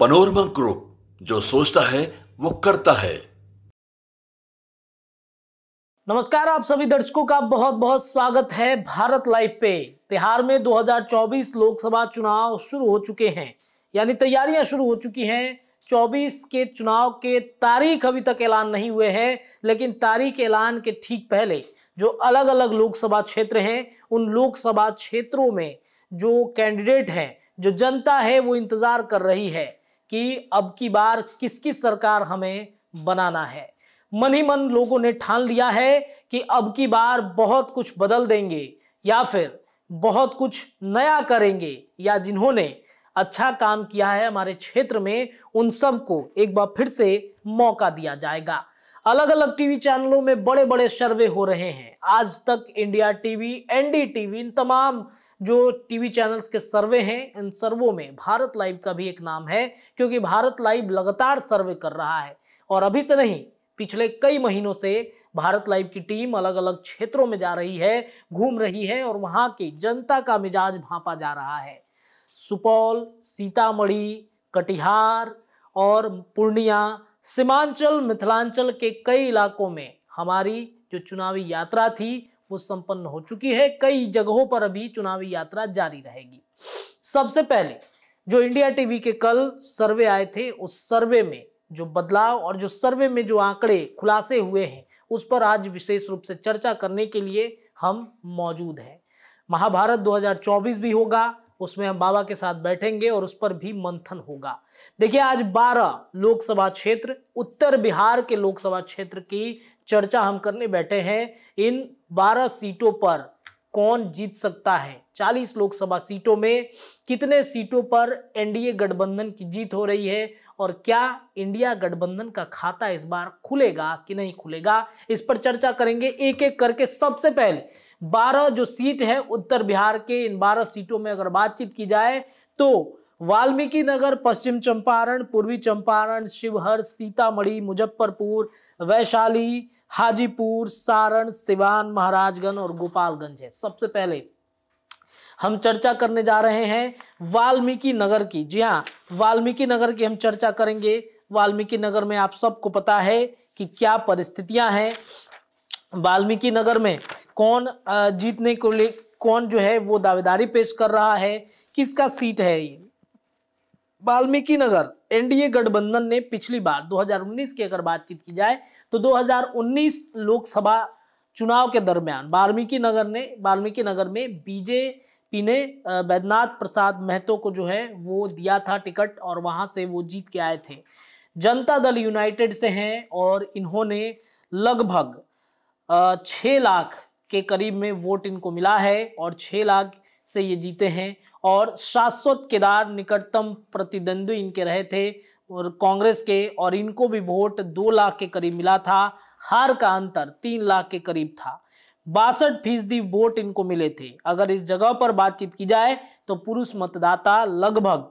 Panorama group जो सोचता है, वो करता है। नमस्कार आप सभी दर्शकों का बहुत बहुत स्वागत है भारत लाइव पे। बिहार में 2024 लोकसभा चुनाव शुरू हो चुके हैं। यानी तैयारियाँ शुरू हो चुकी हैं। 24 के चुनाव के तारीख अभी तक ऐलान नहीं हुए हैं, लेकिन तारीख ऐलान के ठीक पहले जो अलग अलग लोकसभा क्षेत्र हैं, उन लोकसभा क्षेत्रों में जो कैंडिडेट हैं, जो जनता है, वो इंतज़ार कर रही है। कि अब की बार किसकी सरकार हमें बनाना है। मन ही मन लोगों ने ठान लिया है कि अब की बार बहुत कुछ बदल देंगे या फिर बहुत कुछ नया करेंगे या जिन्होंने अच्छा काम किया है हमारे क्षेत्र में, उन सबको एक बार फिर से मौका दिया जाएगा। अलग अलग टीवी चैनलों में बड़े बड़े सर्वे हो रहे हैं। आज तक इंडिया टीवी एनडी टीवी इन तमाम जो टीवी चैनल्स के सर्वे हैं, इन सर्वों में भारत लाइव का भी एक नाम है, क्योंकि भारत लाइव लगातार सर्वे कर रहा है। और अभी से नहीं, पिछले कई महीनों से भारत लाइव की टीम अलग अलग क्षेत्रों में जा रही है, घूम रही है और वहाँ की जनता का मिजाज भापा जा रहा है। सुपौल, सीतामढ़ी, कटिहार और पूर्णिया, सीमांचल, मिथिलांचल के कई इलाकों में हमारी जो चुनावी यात्रा थी वो संपन्न हो चुकी है। कई जगहों पर अभी चुनावी यात्रा जारी रहेगी। सबसे पहले, जो इंडिया टीवी के कल सर्वे आए थे, उस सर्वे में जो बदलाव और जो सर्वे में जो आंकड़े खुलासे हुए हैं, उस पर आज विशेष रूप से चर्चा करने के लिए हम मौजूद हैं। महाभारत 2024 भी होगा, उसमें हम बाबा के साथ बैठेंगे और उस पर भी मंथन होगा। देखिए, आज 12 लोकसभा क्षेत्र, उत्तर बिहार के लोकसभा क्षेत्र की चर्चा हम करने बैठे हैं। इन 12 सीटों पर कौन जीत सकता है? 40 लोकसभा सीटों में कितने सीटों पर एनडीए गठबंधन की जीत हो रही है और क्या इंडिया गठबंधन का खाता इस बार खुलेगा कि नहीं खुलेगा? इस पर चर्चा करेंगे। एक एक करके सबसे पहले 12 जो सीट है उत्तर बिहार के, इन 12 सीटों में अगर बातचीत की जाए तो वाल्मीकि नगर, पश्चिम चंपारण, पूर्वी चंपारण, शिवहर, सीतामढ़ी, मुजफ्फरपुर, वैशाली हाजीपुर, सारण, सिवान, महाराजगंज और गोपालगंज है। सबसे पहले हम चर्चा करने जा रहे हैं वाल्मीकि नगर की। जी हाँ वाल्मीकि नगर की हम चर्चा करेंगे। वाल्मीकि नगर में आप सबको पता है कि क्या परिस्थितियाँ हैं। वाल्मीकि नगर में कौन जीतने को ले, कौन जो है वो दावेदारी पेश कर रहा है, किसका सीट है ये? वाल्मीकि नगर, एनडीए गठबंधन ने पिछली बार 2019 की अगर बातचीत की जाए तो 2019 लोकसभा चुनाव के दरमियान वाल्मीकि नगर ने, वाल्मीकि नगर में बीजेपी ने बैद्यनाथ प्रसाद महतो को जो है, वो दिया था टिकट और वहाँ से वो जीत के आए थे। जनता दल यूनाइटेड से हैं और इन्होंने लगभग छः लाख के करीब में वोट इनको मिला है और छः लाख से ये जीते हैं और शाश्वत केदार निकटतम प्रतिद्वंद्वी इनके रहे थे कांग्रेस के और इनको भी वोट दो लाख के करीब मिला था। हार का अंतर तीन लाख के करीब था। बासठ फ़ीसदी वोट इनको मिले थे। अगर इस जगह पर बातचीत की जाए तो पुरुष मतदाता लगभग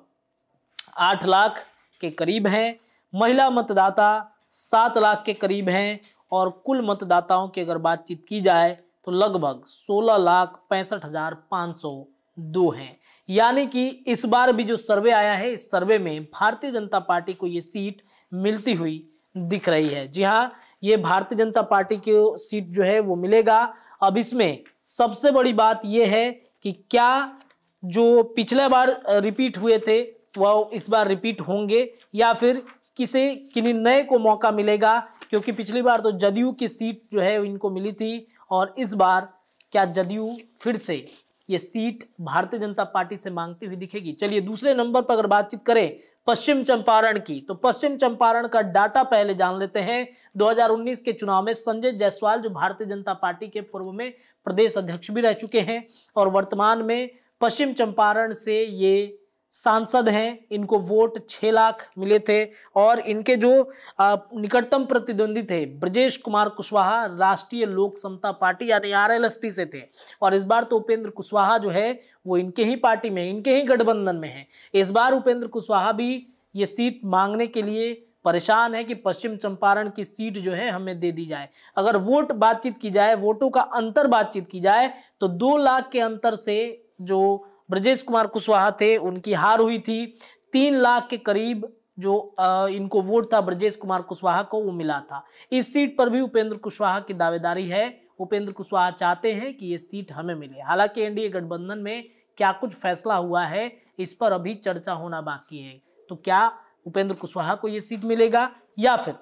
आठ लाख के करीब हैं। महिला मतदाता सात लाख के करीब हैं। और कुल मतदाताओं की अगर बातचीत की जाए तो लगभग सोलह लाख पैंसठ हज़ार पाँच सौ दो हैं। यानी कि इस बार भी जो सर्वे आया है, इस सर्वे में भारतीय जनता पार्टी को ये सीट मिलती हुई दिख रही है। जी हाँ ये भारतीय जनता पार्टी की सीट जो है वो मिलेगा। अब इसमें सबसे बड़ी बात ये है कि क्या जो पिछले बार रिपीट हुए थे, वह इस बार रिपीट होंगे या फिर किसी, किन्हीं नए को मौका मिलेगा? क्योंकि पिछली बार तो जदयू की सीट जो है इनको मिली थी और इस बार क्या जदयू फिर से ये सीट भारतीय जनता पार्टी से मांगती हुई दिखेगी। चलिए दूसरे नंबर पर अगर बातचीत करें पश्चिम चंपारण की तो पश्चिम चंपारण का डाटा पहले जान लेते हैं। 2019 के चुनाव में संजय जायसवाल, जो भारतीय जनता पार्टी के पूर्व में प्रदेश अध्यक्ष भी रह चुके हैं, और वर्तमान में पश्चिम चंपारण से ये सांसद हैं, इनको वोट छः लाख मिले थे और इनके जो निकटतम प्रतिद्वंदी थे, ब्रजेश कुमार कुशवाहा राष्ट्रीय लोक समता पार्टी यानी आरएलएसपी से थे। और इस बार तो उपेंद्र कुशवाहा जो है, वो इनके ही पार्टी में, इनके ही गठबंधन में है। इस बार उपेंद्र कुशवाहा भी ये सीट मांगने के लिए परेशान है कि पश्चिम चंपारण की सीट जो है हमें दे दी जाए। अगर वोट बातचीत की जाए, वोटों का अंतर बातचीत की जाए तो दो लाख के अंतर से जो ब्रजेश कुमार कुशवाहा थे, उनकी हार हुई थी। तीन लाख के करीब जो इनको वोट था ब्रजेश कुमार कुशवाहा को, वो मिला था। इस सीट पर भी उपेंद्र कुशवाहा की दावेदारी है। उपेंद्र कुशवाहा चाहते हैं कि ये सीट हमें मिले। हालाँकि एनडीए गठबंधन में क्या कुछ फैसला हुआ है, इस पर अभी चर्चा होना बाकी है। तो क्या उपेंद्र कुशवाहा को ये सीट मिलेगा, या फिर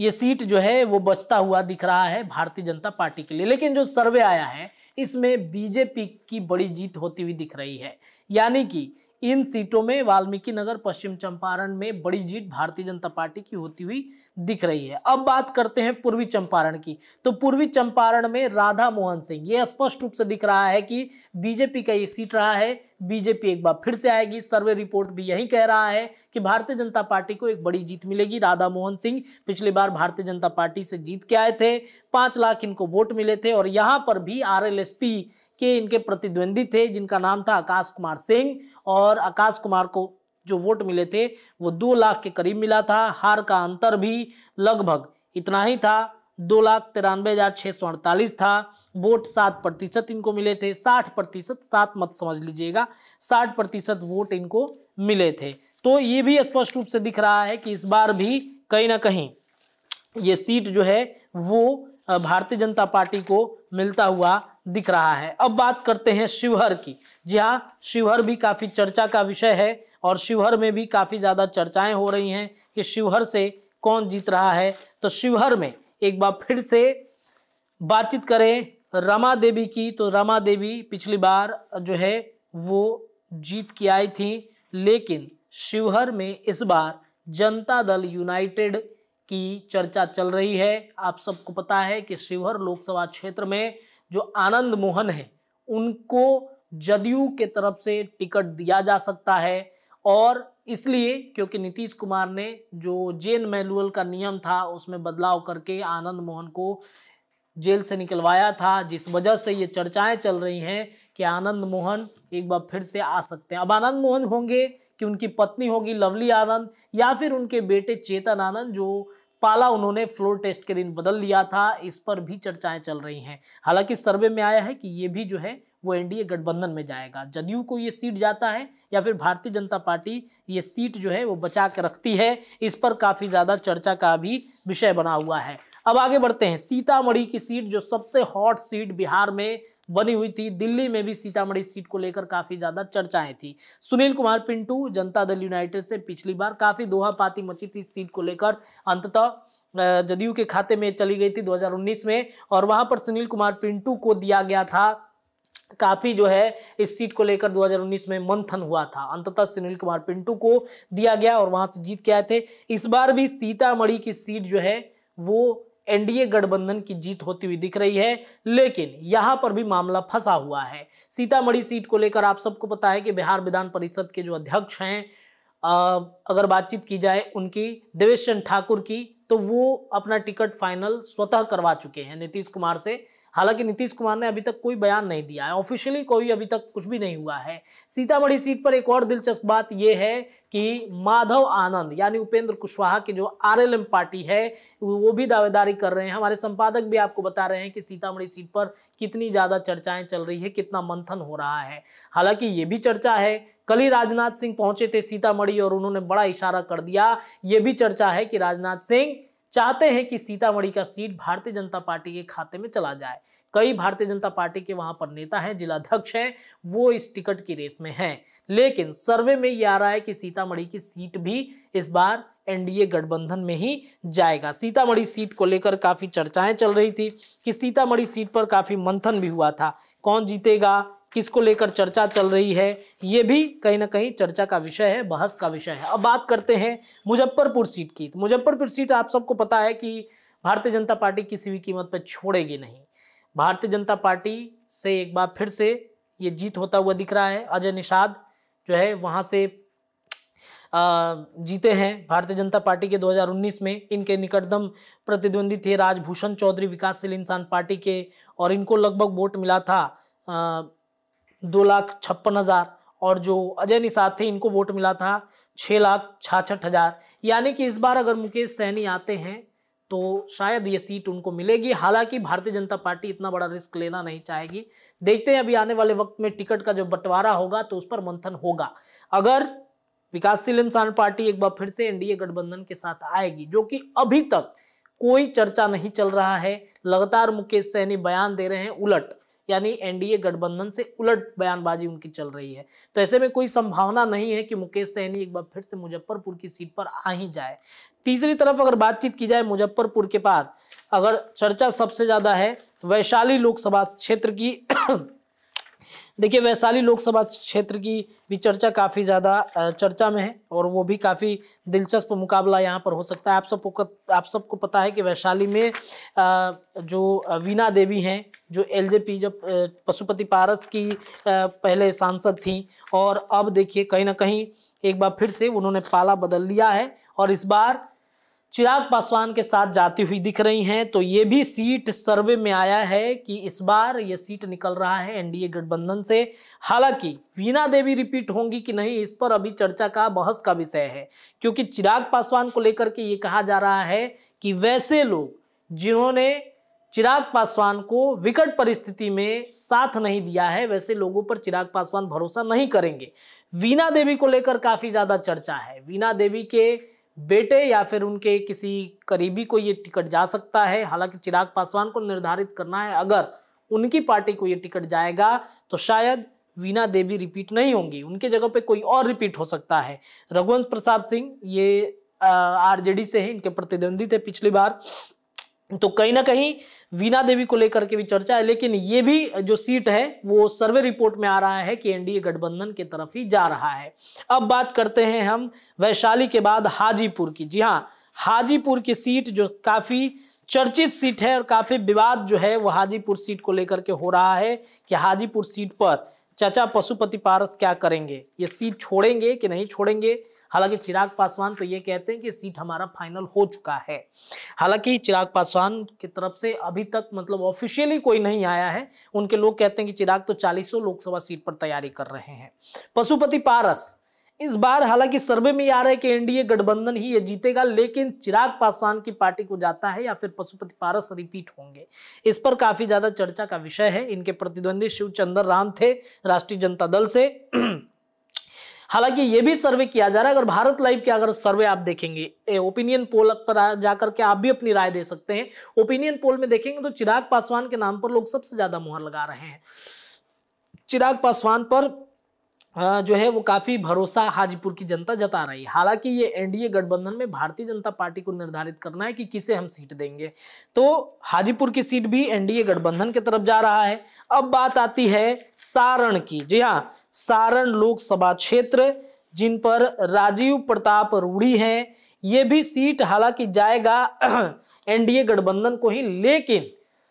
ये सीट जो है, वो बचता हुआ दिख रहा है भारतीय जनता पार्टी के लिए? लेकिन जो सर्वे आया है इसमें बीजेपी की बड़ी जीत होती हुई दिख रही है। यानी कि इन सीटों में वाल्मीकि नगर, पश्चिम चंपारण में बड़ी जीत भारतीय जनता पार्टी की होती हुई दिख रही है। अब बात करते हैं पूर्वी चंपारण की। तो पूर्वी चंपारण में राधा मोहन सिंह, ये स्पष्ट रूप से दिख रहा है कि बीजेपी का ये सीट रहा है बीजेपी एक बार फिर से आएगी। सर्वे रिपोर्ट भी यही कह रहा है कि भारतीय जनता पार्टी को एक बड़ी जीत मिलेगी। राधा मोहन सिंह पिछली बार भारतीय जनता पार्टी से जीत के आए थे। पाँच लाख इनको वोट मिले थे और यहाँ पर भी आरएलएसपी के इनके प्रतिद्वंदी थे, जिनका नाम था आकाश कुमार सिंह। और आकाश कुमार को जो वोट मिले थे, वो दो लाख के करीब मिला था। हार का अंतर भी लगभग इतना ही था। दो लाख तिरानवे हज़ार छः सौ अड़तालीस था। वोट सात प्रतिशत इनको मिले थे। साठ प्रतिशत सात मत समझ लीजिएगा। साठ प्रतिशत वोट इनको मिले थे। तो ये भी स्पष्ट रूप से दिख रहा है कि इस बार भी कहीं ना कहीं ये सीट जो है, वो भारतीय जनता पार्टी को मिलता हुआ दिख रहा है। अब बात करते हैं शिवहर की। जी हाँ शिवहर भी काफ़ी चर्चा का विषय है और शिवहर में भी काफ़ी ज़्यादा चर्चाएँ हो रही हैं कि शिवहर से कौन जीत रहा है। तो शिवहर में एक बार फिर से बातचीत करें रमा देवी की। तो रमा देवी पिछली बार जो है, वो जीत के आई थी, लेकिन शिवहर में इस बार जनता दल यूनाइटेड की चर्चा चल रही है। आप सबको पता है कि शिवहर लोकसभा क्षेत्र में जो आनंद मोहन है, उनको जदयू के तरफ़ से टिकट दिया जा सकता है और इसलिए क्योंकि नीतीश कुमार ने जो जेन मैनुअल का नियम था, उसमें बदलाव करके आनंद मोहन को जेल से निकलवाया था, जिस वजह से ये चर्चाएँ चल रही हैं कि आनंद मोहन एक बार फिर से आ सकते हैं। अब आनंद मोहन होंगे कि उनकी पत्नी होगी लवली आनंद, या फिर उनके बेटे चेतन आनंद, जो पाला उन्होंने फ्लोर टेस्ट के दिन बदल लिया था, इस पर भी चर्चाएँ चल रही हैं। हालाँकि सर्वे में आया है कि ये भी जो है वो एनडीए गठबंधन में जाएगा। जदयू को ये सीट जाता है या फिर भारतीय जनता पार्टी ये सीट जो है वो बचा के रखती है, इस पर काफ़ी ज़्यादा चर्चा का भी विषय बना हुआ है। अब आगे बढ़ते हैं। सीतामढ़ी की सीट जो सबसे हॉट सीट बिहार में बनी हुई थी, दिल्ली में भी सीतामढ़ी सीट को लेकर काफ़ी ज़्यादा चर्चाएँ थी। सुनील कुमार पिंटू, जनता दल यूनाइटेड से पिछली बार काफ़ी दोहापाती मची थी सीट को लेकर। अंततः जदयू के खाते में चली गई थी 2019 में, और वहाँ पर सुनील कुमार पिंटू को दिया गया था काफ़ी जो है, इस सीट को लेकर 2019 में मंथन हुआ था। अंततः सुनील कुमार पिंटू को दिया गया और वहाँ से जीत के आए थे। इस बार भी सीतामढ़ी की सीट जो है, वो एनडीए गठबंधन की जीत होती हुई दिख रही है, लेकिन यहाँ पर भी मामला फंसा हुआ है। सीतामढ़ी सीट को लेकर आप सबको पता है कि बिहार विधान परिषद के जो अध्यक्ष हैं अगर बातचीत की जाए उनकी, देवेश ठाकुर की तो वो अपना टिकट फाइनल स्वतः करवा चुके हैं। नीतीश कुमार से हालाँकि नीतीश कुमार ने अभी तक कोई बयान नहीं दिया है। ऑफिशियली कोई अभी तक कुछ भी नहीं हुआ है। सीतामढ़ी सीट पर एक और दिलचस्प बात यह है कि माधव आनंद, यानी उपेंद्र कुशवाहा की जो आरएलएम पार्टी है, वो भी दावेदारी कर रहे हैं। हमारे संपादक भी आपको बता रहे हैं कि सीतामढ़ी सीट पर कितनी ज़्यादा चर्चाएँ चल रही है, कितना मंथन हो रहा है। हालाँकि ये भी चर्चा है, कल ही राजनाथ सिंह पहुँचे थे सीतामढ़ी और उन्होंने बड़ा इशारा कर दिया। ये भी चर्चा है कि राजनाथ सिंह चाहते हैं कि सीतामढ़ी का सीट भारतीय जनता पार्टी के खाते में चला जाए। कई भारतीय जनता पार्टी के वहाँ पर नेता हैं, जिलाध्यक्ष हैं, वो इस टिकट की रेस में हैं। लेकिन सर्वे में ये आ रहा है कि सीतामढ़ी की सीट भी इस बार एनडीए गठबंधन में ही जाएगा। सीतामढ़ी सीट को लेकर काफ़ी चर्चाएँ चल रही थी कि सीतामढ़ी सीट पर काफ़ी मंथन भी हुआ था। कौन जीतेगा? किसको लेकर चर्चा चल रही है, ये भी कहीं ना कहीं चर्चा का विषय है, बहस का विषय है। अब बात करते हैं मुजफ्फरपुर सीट की। तो मुजफ्फरपुर सीट आप सबको पता है कि भारतीय जनता पार्टी किसी भी कीमत पर छोड़ेगी नहीं। भारतीय जनता पार्टी से एक बार फिर से ये जीत होता हुआ दिख रहा है। अजय निषाद जो है, वहाँ से जीते हैं भारतीय जनता पार्टी के 2019 में। इनके निकटतम प्रतिद्वंदी थे राजभूषण चौधरी विकासशील इंसान पार्टी के, और इनको लगभग वोट मिला था दो लाख छप्पन हज़ार और जो अजय निषाद थे, इनको वोट मिला था छः लाख छाछठ हज़ार। यानी कि इस बार अगर मुकेश सहनी आते हैं तो शायद ये सीट उनको मिलेगी। हालाँकि भारतीय जनता पार्टी इतना बड़ा रिस्क लेना नहीं चाहेगी। देखते हैं, अभी आने वाले वक्त में टिकट का जो बंटवारा होगा तो उस पर मंथन होगा। अगर विकासशील इंसान पार्टी एक बार फिर से एनडीए गठबंधन के साथ आएगी, जो कि अभी तक कोई चर्चा नहीं चल रहा है, लगातार मुकेश सहनी बयान दे रहे हैं, उलट। यानी एनडीए गठबंधन से उलट बयानबाजी उनकी चल रही है। तो ऐसे में कोई संभावना नहीं है कि मुकेश सहनी एक बार फिर से मुजफ्फरपुर की सीट पर आ ही जाए। तीसरी तरफ़ अगर बातचीत की जाए मुजफ्फरपुर के बाद, अगर चर्चा सबसे ज़्यादा है वैशाली लोकसभा क्षेत्र की देखिए, वैशाली लोकसभा क्षेत्र की भी चर्चा काफ़ी ज़्यादा चर्चा में है और वो भी काफ़ी दिलचस्प मुकाबला यहाँ पर हो सकता है। आप सबको आप सबको पता है कि वैशाली में जो वीना देवी हैं, जो एलजेपी जब पशुपति पारस की पहले सांसद थी और अब देखिए कहीं ना कहीं एक बार फिर से उन्होंने पाला बदल लिया है और इस बार चिराग पासवान के साथ जाती हुई दिख रही हैं तो ये भी सीट सर्वे में आया है कि इस बार ये सीट निकल रहा है एनडीए गठबंधन से। हालाँकि वीणा देवी रिपीट होंगी कि नहीं, इस पर अभी चर्चा का बहस का विषय है, क्योंकि चिराग पासवान को लेकर के ये कहा जा रहा है कि वैसे लोग जिन्होंने चिराग पासवान को विकट परिस्थिति में साथ नहीं दिया है, वैसे लोगों पर चिराग पासवान भरोसा नहीं करेंगे। वीणा देवी को लेकर काफ़ी ज़्यादा चर्चा है। वीणा देवी के बेटे या फिर उनके किसी करीबी को ये टिकट जा सकता है। हालाँकि चिराग पासवान को निर्धारित करना है, अगर उनकी पार्टी को ये टिकट जाएगा तो शायद वीना देवी रिपीट नहीं होंगी। उनके जगह पे कोई और रिपीट हो सकता है। रघुवंश प्रसाद सिंह, ये आरजेडी से हैं, इनके प्रतिद्वंदी थे पिछली बार। तो कहीं ना कहीं वीणा देवी को लेकर के भी चर्चा है, लेकिन ये भी जो सीट है, वो सर्वे रिपोर्ट में आ रहा है कि एनडीए गठबंधन के तरफ़ ही जा रहा है। अब बात करते हैं हम वैशाली के बाद हाजीपुर की। जी हाँ हाजीपुर की सीट जो काफ़ी चर्चित सीट है और काफ़ी विवाद जो है, वो हाजीपुर सीट को लेकर के हो रहा है कि हाजीपुर सीट पर चाचा पशुपति पारस क्या करेंगे? ये सीट छोड़ेंगे कि नहीं छोड़ेंगे? हालाँकि चिराग पासवान तो ये कहते हैं कि सीट हमारा फाइनल हो चुका है। हालाँकि चिराग पासवान की तरफ़ से अभी तक मतलब ऑफिशियली कोई नहीं आया है। उनके लोग कहते हैं कि चिराग तो चालीसों लोकसभा सीट पर तैयारी कर रहे हैं। पशुपति पारस, इस बार हालाँकि सर्वे में आ रहा है कि एनडीए गठबंधन ही ये जीतेगा, लेकिन चिराग पासवान की पार्टी को जाता है या फिर पशुपति पारस रिपीट होंगे। इस पर काफ़ी ज़्यादा चर्चा का विषय है। इनके प्रतिद्वंदी शिवचंद्र राम थे, राष्ट्रीय जनता दल से। हालाँकि ये भी सर्वे किया जा रहा है, अगर भारत लाइव के अगर सर्वे आप देखेंगे ओपिनियन पोल पर जाकर के आप भी अपनी राय दे सकते हैं। ओपिनियन पोल में देखेंगे तो चिराग पासवान के नाम पर लोग सबसे ज़्यादा मुहर लगा रहे हैं। चिराग पासवान पर जो है वो काफ़ी भरोसा हाजीपुर की जनता जता रही है। हालाँकि ये एनडीए गठबंधन में भारतीय जनता पार्टी को निर्धारित करना है कि किसे हम सीट देंगे। तो हाजीपुर की सीट भी एनडीए गठबंधन की तरफ़ जा रहा है। अब बात आती है सारण की। जी हाँ सारण लोकसभा क्षेत्र, जिन पर राजीव प्रताप रूढ़ी है, ये भी सीट हालाँकि जाएगा एनडीए गठबंधन को ही, लेकिन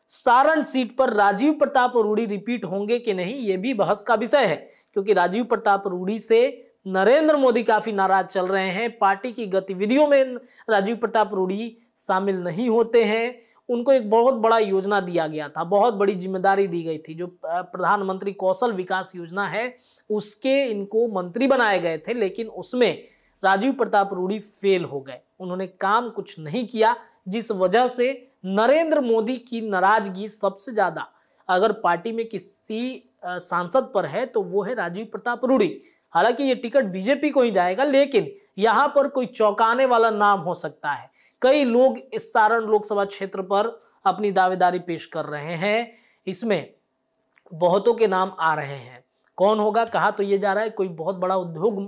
सारण सीट पर राजीव प्रताप रूढ़ी रिपीट होंगे कि नहीं, ये भी बहस का विषय है। क्योंकि राजीव प्रताप रूढ़ी से नरेंद्र मोदी काफ़ी नाराज़ चल रहे हैं। पार्टी की गतिविधियों में राजीव प्रताप रूढ़ी शामिल नहीं होते हैं। उनको एक बहुत बड़ा योजना दिया गया था। बहुत बड़ी ज़िम्मेदारी दी गई थी। जो प्रधानमंत्री कौशल विकास योजना है, उसके इनको मंत्री बनाए गए थे, लेकिन उसमें राजीव प्रताप रूढ़ी फेल हो गए। उन्होंने काम कुछ नहीं किया, जिस वजह से नरेंद्र मोदी की नाराज़गी सबसे ज़्यादा। अगर पार्टी में किसी सांसद पर है तो वो है राजीव प्रताप रूढ़ी हालाँकि ये टिकट बीजेपी को ही जाएगा, लेकिन यहाँ पर कोई चौंकाने वाला नाम हो सकता है। कई लोग इस सारण लोकसभा क्षेत्र पर अपनी दावेदारी पेश कर रहे हैं। इसमें बहुतों के नाम आ रहे हैं। कौन होगा, कहा तो ये जा रहा है, कोई बहुत बड़ा उद्योग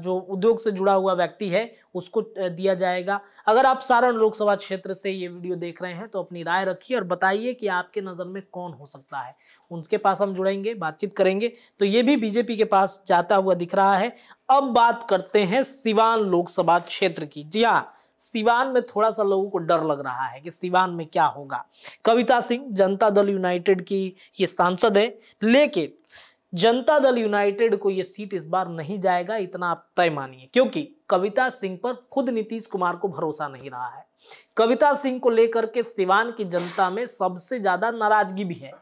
जो उद्योग से जुड़ा हुआ व्यक्ति है, उसको दिया जाएगा। अगर आप सारण लोकसभा क्षेत्र से ये वीडियो देख रहे हैं तो अपनी राय रखिए और बताइए कि आपके नज़र में कौन हो सकता है। उनके पास हम जुड़ेंगे, बातचीत करेंगे। तो ये भी बीजेपी के पास जाता हुआ दिख रहा है। अब बात करते हैं सिवान लोकसभा क्षेत्र की। जी हाँ सिवान में थोड़ा सा लोगों को डर लग रहा है कि सिवान में क्या होगा। कविता सिंह, जनता दल यूनाइटेड की ये सांसद है, लेकिन जनता दल यूनाइटेड को यह सीट इस बार नहीं जाएगा, इतना आप तय मानिए। क्योंकि कविता सिंह पर खुद नीतीश कुमार को भरोसा नहीं रहा है। कविता सिंह को लेकर के सिवान की जनता में सबसे ज़्यादा नाराज़गी भी है।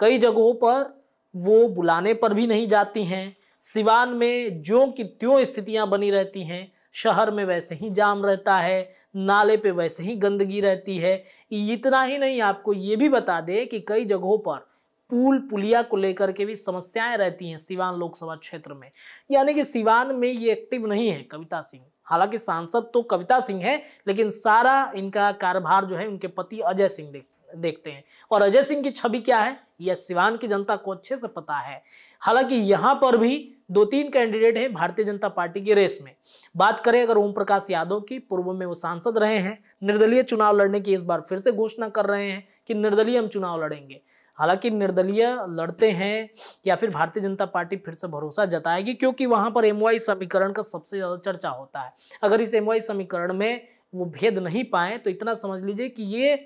कई जगहों पर वो बुलाने पर भी नहीं जाती हैं। सिवान में जो की त्यों स्थितियाँ बनी रहती हैं। शहर में वैसे ही जाम रहता है, नाले पे वैसे ही गंदगी रहती है। इतना ही नहीं, आपको ये भी बता दें कि कई जगहों पर पुल, पुलिया को लेकर के भी समस्याएँ रहती हैं सिवान लोकसभा क्षेत्र में। यानी कि सिवान में ये एक्टिव नहीं है कविता सिंह। हालाँकि सांसद तो कविता सिंह है, लेकिन सारा इनका कार्यभार जो है उनके पति अजय सिंह देख, देखते हैं। और अजय सिंह की छवि क्या है? यह सिवान की जनता को अच्छे से पता है। हालाँकि यहाँ पर भी दो तीन कैंडिडेट हैं भारतीय जनता पार्टी की रेस में। बात करें अगर ओम प्रकाश यादव की, पूर्व में वो सांसद रहे हैं। निर्दलीय चुनाव लड़ने की इस बार फिर से घोषणा कर रहे हैं कि निर्दलीय हम चुनाव लड़ेंगे। हालाँकि निर्दलीय लड़ते हैं या फिर भारतीय जनता पार्टी फिर से भरोसा जताएगी, क्योंकि वहाँ पर एम समीकरण का सबसे ज़्यादा चर्चा होता है। अगर इस एम समीकरण में वो भेद नहीं पाए तो इतना समझ लीजिए कि ये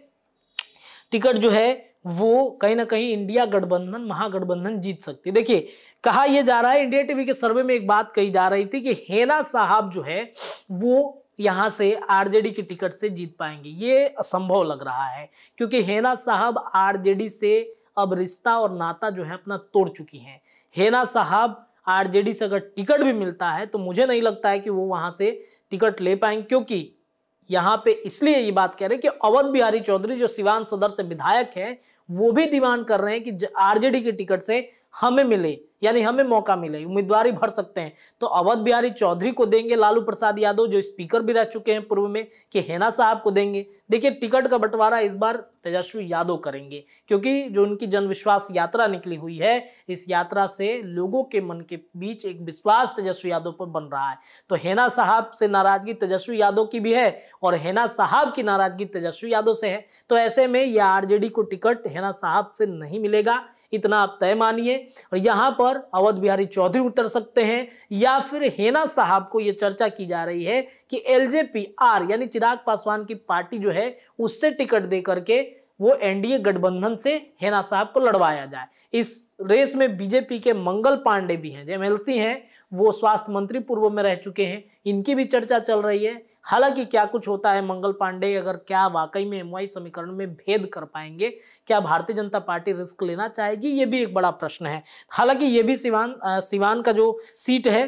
टिकट जो है, वो कहीं ना कहीं इंडिया गठबंधन, महागठबंधन जीत सकती है। देखिए, कहा यह जा रहा है, इंडिया टीवी के सर्वे में एक बात कही जा रही थी कि हेना साहब जो है, वो यहाँ से आरजेडी की टिकट से जीत पाएँगे। ये असंभव लग रहा है, क्योंकि हेना साहब आरजेडी से अब रिश्ता और नाता जो है अपना तोड़ चुकी हैं। हेना साहब, आरजेडी से अगर टिकट भी मिलता है तो मुझे नहीं लगता है कि वो वहाँ से टिकट ले पाएँगे, क्योंकि यहाँ पे इसलिए ये बात कह रहे हैं कि अवध बिहारी चौधरी जो सिवान सदर से विधायक है, वो भी डिमांड कर रहे हैं कि आरजेडी के टिकट से हमें मिले। यानी हमें मौका मिले, उम्मीदवार भर सकते हैं। तो अवध बिहारी चौधरी को देंगे लालू प्रसाद यादव, जो स्पीकर भी रह चुके हैं पूर्व में, कि हेना साहब को देंगे। देखिए, टिकट का बंटवारा इस बार तेजस्वी यादव करेंगे, क्योंकि जो उनकी जनविश्वास यात्रा निकली हुई है, इस यात्रा से लोगों के मन के बीच एक विश्वास तेजस्वी यादव पर बन रहा है। तो हेना साहब से नाराज़गी तेजस्वी यादव की भी है, और हेना साहब की नाराज़गी तेजस्वी यादव से है। तो ऐसे में यह आरजेडी को टिकट हेना साहब से नहीं मिलेगा, इतना आप तय मानिए। और यहाँ पर अवध बिहारी चौधरी उतर सकते हैं, या फिर हेना साहब को यह चर्चा की जा रही है कि एलजेपीआर यानी चिराग पासवान की पार्टी जो है, उससे टिकट दे करके वो एनडीए गठबंधन से हेना साहब को लड़वाया जाए। इस रेस में बीजेपी के मंगल पांडे भी हैं, जो एमएलसी हैं, वो स्वास्थ्य मंत्री पूर्व में रह चुके हैं, इनकी भी चर्चा चल रही है। हालाँकि क्या कुछ होता है, मंगल पांडे अगर क्या वाकई में एमवाई समीकरण में भेद कर पाएँगे, क्या भारतीय जनता पार्टी रिस्क लेना चाहेगी, ये भी एक बड़ा प्रश्न है। हालाँकि ये भी सिवान सिवान का जो सीट है,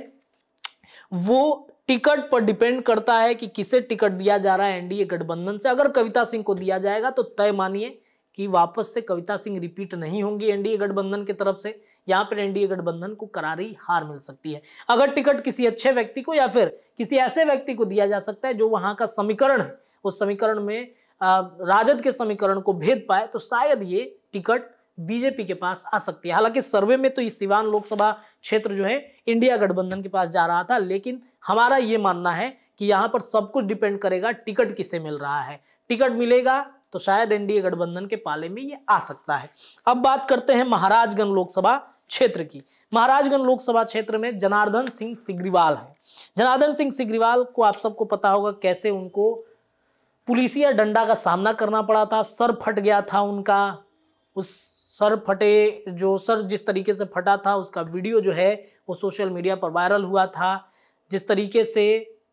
वो टिकट पर डिपेंड करता है कि किसे टिकट दिया जा रहा है एनडीए गठबंधन से। अगर कविता सिंह को दिया जाएगा तो तय मानिए कि वापस से कविता सिंह रिपीट नहीं होंगी एनडीए गठबंधन की तरफ़ से, यहाँ पर एनडीए गठबंधन को करारी हार मिल सकती है। अगर टिकट किसी अच्छे व्यक्ति को या फिर किसी ऐसे व्यक्ति को दिया जा सकता है जो वहाँ का समीकरण है, उस समीकरण में राजद के समीकरण को भेद पाए तो शायद ये टिकट बीजेपी के पास आ सकती है। हालाँकि सर्वे में तो ये सिवान लोकसभा क्षेत्र जो है, इंडिया गठबंधन के पास जा रहा था, लेकिन हमारा ये मानना है कि यहाँ पर सब कुछ डिपेंड करेगा, टिकट किसे मिल रहा है। टिकट मिलेगा तो शायद एनडीए गठबंधन के पाले में ये आ सकता है। अब बात करते हैं महाराजगंज लोकसभा क्षेत्र की। महाराजगंज लोकसभा क्षेत्र में जनार्दन सिंह सिग्रीवाल है। जनार्दन सिंह सिग्रीवाल को आप सबको पता होगा कैसे उनको पुलिसिया डंडा का सामना करना पड़ा था। सर फट गया था उनका। उस सर फटे जो सर जिस तरीके से फटा था उसका वीडियो जो है वो सोशल मीडिया पर वायरल हुआ था। जिस तरीके से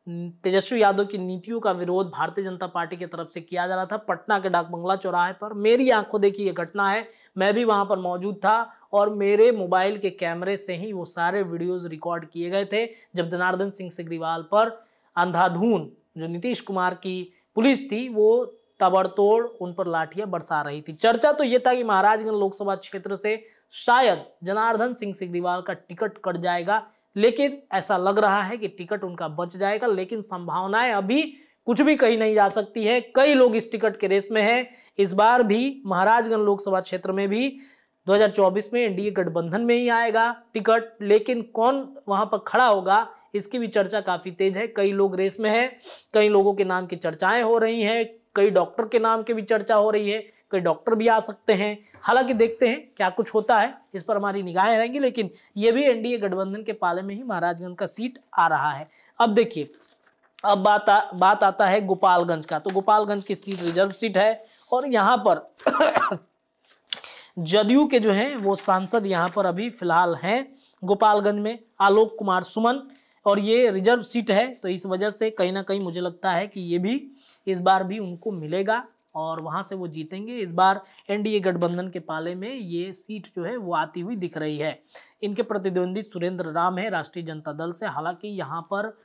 तेजस्वी यादव की नीतियों का विरोध भारतीय जनता पार्टी की तरफ़ से किया जा रहा था। पटना के डाक बंगला चौराहे पर मेरी आँखों देखी ये घटना है। मैं भी वहाँ पर मौजूद था और मेरे मोबाइल के कैमरे से ही वो सारे वीडियोस रिकॉर्ड किए गए थे। जब जनार्दन सिंह सिग्रीवाल पर अंधाधुन जो नीतीश कुमार की पुलिस थी, वो तबड़तोड़ उन पर लाठियाँ बरसा रही थी। चर्चा तो ये था कि महाराजगंज लोकसभा क्षेत्र से शायद जनार्दन सिंह सिग्रीवाल का टिकट कट जाएगा। लेकिन ऐसा लग रहा है कि टिकट उनका बच जाएगा, लेकिन संभावनाएँ अभी कुछ भी कही नहीं जा सकती है। कई लोग इस टिकट के रेस में हैं। इस बार भी महाराजगंज लोकसभा क्षेत्र में भी 2024 में एनडीए गठबंधन में ही आएगा टिकट, लेकिन कौन वहाँ पर खड़ा होगा, इसकी भी चर्चा काफ़ी तेज है। कई लोग रेस में हैं, कई लोगों के नाम की चर्चाएँ हो रही हैं, कई डॉक्टर के नाम की भी चर्चा हो रही है। कई डॉक्टर भी आ सकते हैं। हालाँकि देखते हैं क्या कुछ होता है इस पर हमारी निगाहें रहेंगी लेकिन ये भी एनडीए गठबंधन के पाले में ही महाराजगंज का सीट आ रहा है। अब देखिए अब बात आ, बात आता है गोपालगंज का। तो गोपालगंज की सीट रिज़र्व सीट है और यहाँ पर जदयू के जो हैं वो सांसद यहाँ पर अभी फ़िलहाल हैं गोपालगंज में आलोक कुमार सुमन। और ये रिज़र्व सीट है तो इस वजह से कहीं ना कहीं मुझे लगता है कि ये भी इस बार भी उनको मिलेगा। और वहाँ से वो जीतेंगे। इस बार एनडीए गठबंधन के पाले में ये सीट जो है वो आती हुई दिख रही है। इनके प्रतिद्वंदी सुरेंद्र राम है, राष्ट्रीय जनता दल से। हालाँकि यहाँ पर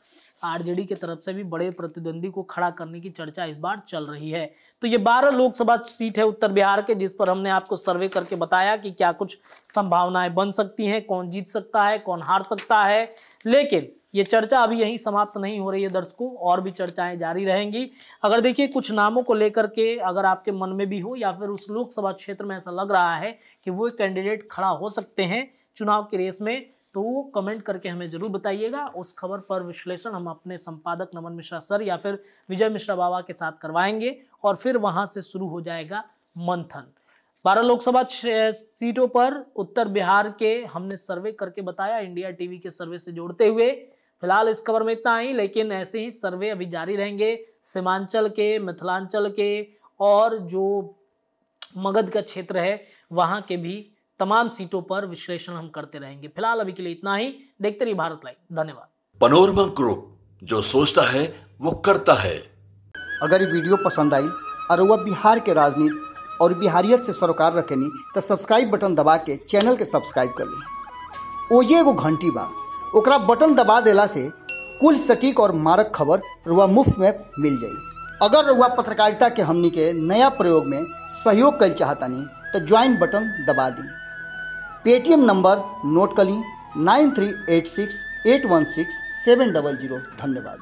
आरजेडी की तरफ़ से भी बड़े प्रतिद्वंदी को खड़ा करने की चर्चा इस बार चल रही है। तो ये बारह लोकसभा सीट है उत्तर बिहार के, जिस पर हमने आपको सर्वे करके बताया कि क्या कुछ संभावनाएँ बन सकती हैं, कौन जीत सकता है, कौन हार सकता है। लेकिन ये चर्चा अभी यहीं समाप्त नहीं हो रही है दर्शकों, और भी चर्चाएँ जारी रहेंगी। अगर देखिए, कुछ नामों को लेकर के अगर आपके मन में भी हो, या फिर उस लोकसभा क्षेत्र में ऐसा लग रहा है कि वो कैंडिडेट खड़ा हो सकते हैं चुनाव की रेस में तो वो कमेंट करके हमें ज़रूर बताइएगा। उस खबर पर विश्लेषण हम अपने संपादक नमन मिश्रा सर या फिर विजय मिश्रा बाबा के साथ करवाएँगे और फिर वहाँ से शुरू हो जाएगा मंथन। बारह लोकसभा सीटों पर उत्तर बिहार के हमने सर्वे करके बताया, इंडिया टीवी के सर्वे से जोड़ते हुए। फ़िलहाल इस खबर में इतना ही, लेकिन ऐसे ही सर्वे अभी जारी रहेंगे सीमांचल के, मिथिलांचल के और जो मगध का क्षेत्र है, वहाँ के भी तमाम सीटों पर विश्लेषण हम करते रहेंगे। फ़िलहाल अभी के लिए इतना ही। देखते रहिए भारत लाइव। धन्यवाद। पनोरमा ग्रुप जो सोचता है वो करता है। अगर ये वीडियो पसंद आई और वह बिहार के राजनीति और बिहारियत से सरोकार रखेनी तो सब्सक्राइब बटन दबा के चैनल के सब्सक्राइब कर ली। ओजे एगो घंटी बा। ओकरा बटन दबा देला से कुल सटीक और मारक खबर रुआ मुफ़्त में मिल जाई। अगर रुआ पत्रकारिता के हमनी के नया प्रयोग में सहयोग कर चाहतानी तो ज्वाइन बटन दबा दी। पेटीएम नंबर नोट कर ली nine three eight six eight one six seven double zero. धन्यवाद।